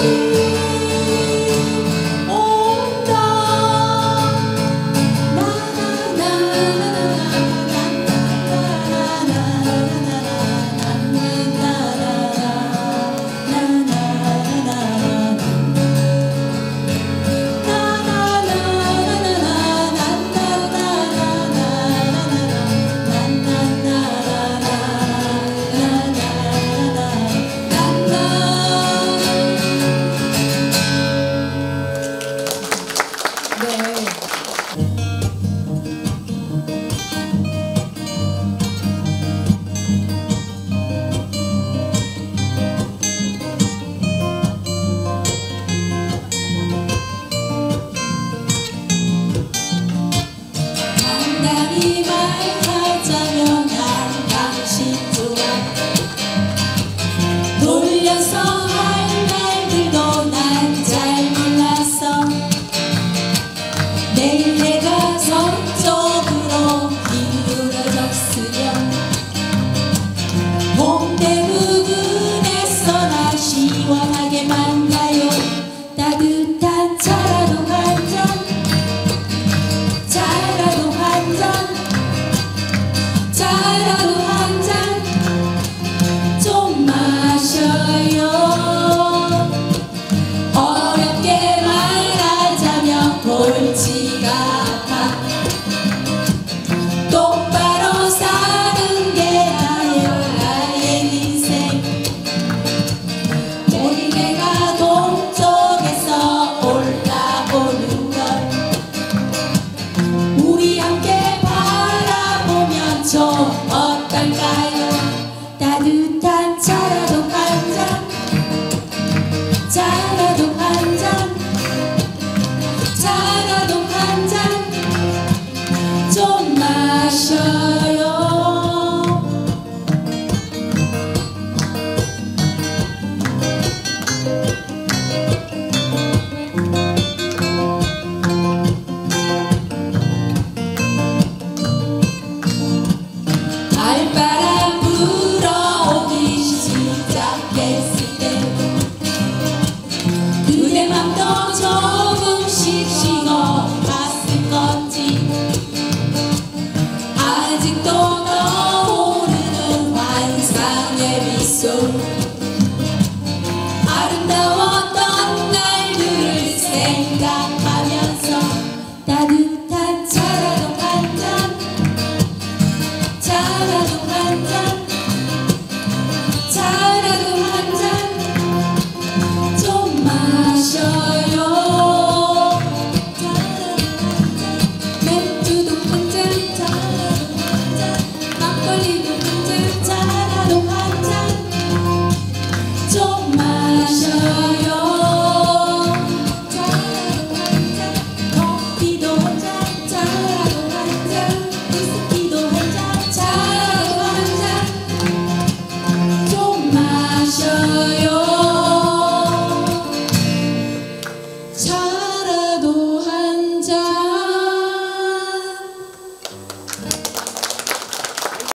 thank you. 환상의 미 Jaya